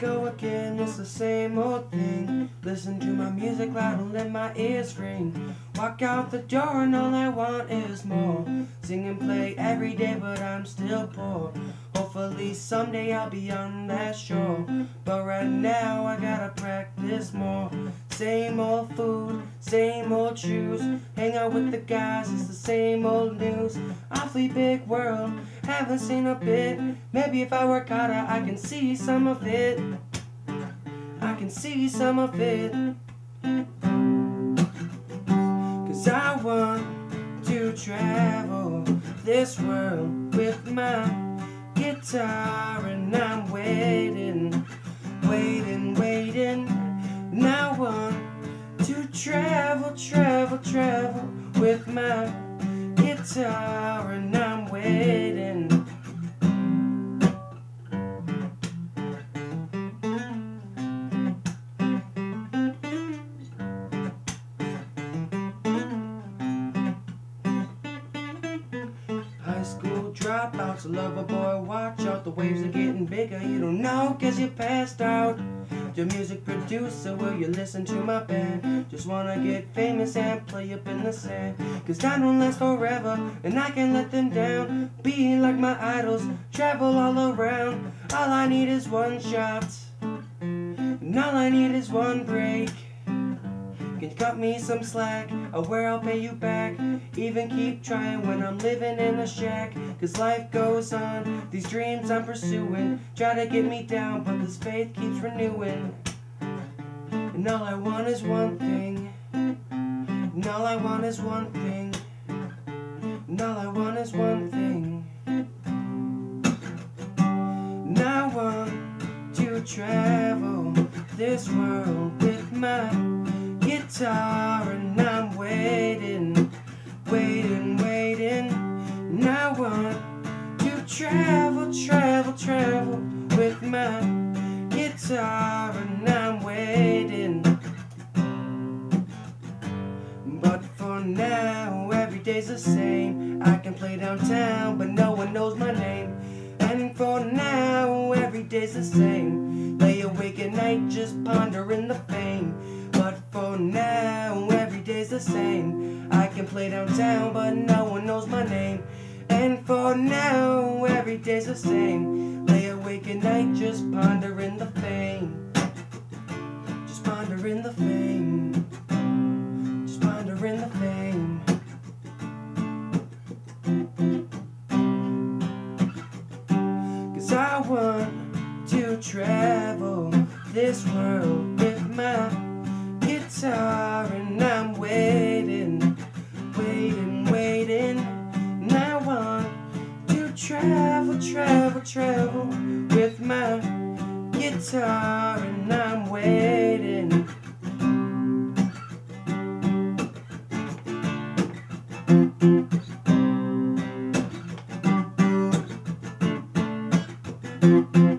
go again, it's the same old thing. Listen to my music loud and let my ears ring. Walk out the door and all I want is more. Sing and play every day, but I'm still poor. Hopefully someday I'll be on that shore. But right now I gotta practice more. Same old food, same old shoes. Hang out with the guys, it's the same old news. Awfully big world, haven't seen a bit. Maybe if I work harder, I can see some of it. I can see some of it. Cause I want to travel this world with my guitar and I'm waiting, waiting, waiting. And I want to travel, travel, travel with my guitar and I'm waiting. High school dropouts, lover boy, watch out. The waves are getting bigger. You don't know cause you passed out. Your music producer, will you listen to my band? Just wanna get famous and play up in the sand. Cause I don't last forever, and I can't let them down. Being like my idols, travel all around. All I need is one shot, and all I need is one break. Can cut me some slack? Or where I'll pay you back. Even keep trying when I'm living in a shack. Cause life goes on. These dreams I'm pursuing try to get me down, but this faith keeps renewing. And all I want is one thing. And all I want is one thing. And all I want is one thing. And I want to travel this world with my guitar and I'm waiting, waiting, waiting. And I want to travel, travel, travel with my guitar and I'm waiting. But for now, every day's the same. I can play downtown, but no one knows my name. And for now, every day's the same. Lay awake at night, just pondering the fame. Now, every day's the same. I can play downtown, but no one knows my name. And for now, every day's the same. Lay awake at night, just pondering the fame. Just pondering the fame. Just pondering the fame. Cause I want to travel this world with my travel, travel, travel with my guitar and I'm waiting. Mm-hmm.